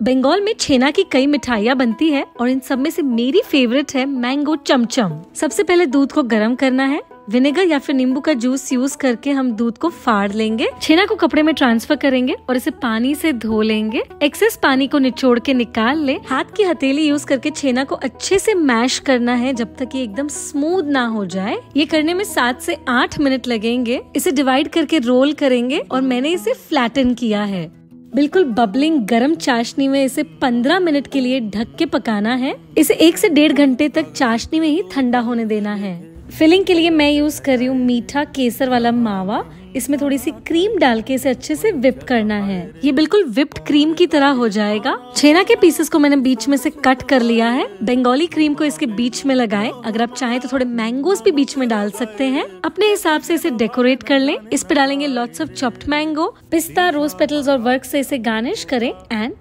बंगाल में छेना की कई मिठाइयाँ बनती है और इन सब में से मेरी फेवरेट है मैंगो चमचम सबसे पहले दूध को गर्म करना है। विनेगर या फिर नींबू का जूस यूज़ करके हम दूध को फाड़ लेंगे। छेना को कपड़े में ट्रांसफ़र करेंगे और इसे पानी से धो लेंगे। एक्सेस पानी को निचोड़ के निकाल ले। हाथ की हथेली यूज़ करके छेना को अच्छे से मैश करना है जब तक ये एकदम स्मूथ ना हो जाए। ये करने में सात से आठ मिनट लगेंगे। इसे डिवाइड करके रोल करेंगे और मैंने इसे फ्लैटन किया है। बिल्कुल बबलिंग गरम चाशनी में इसे 15 मिनट के लिए ढक के पकाना है। इसे एक से डेढ़ घंटे तक चाशनी में ही ठंडा होने देना है। फिलिंग के लिए मैं यूज़ कर रही हूँ मीठा केसर वाला मावा। इसमें थोड़ी सी क्रीम डाल के इसे अच्छे से विप करना है। ये बिल्कुल विप्ड क्रीम की तरह हो जाएगा। छेना के पीसेस को मैंने बीच में से कट कर लिया है। बंगाली क्रीम को इसके बीच में लगाएँ। अगर आप चाहें तो थोड़े मैंगोज भी बीच में डाल सकते हैं। अपने हिसाब से इसे डेकोरेट कर लें। इस पे डालेंगे लॉट्स ऑफ़ चॉप्ड मैंगो पिस्ता रोज पेटल्स और वर्क से इसे गार्निश करें एंड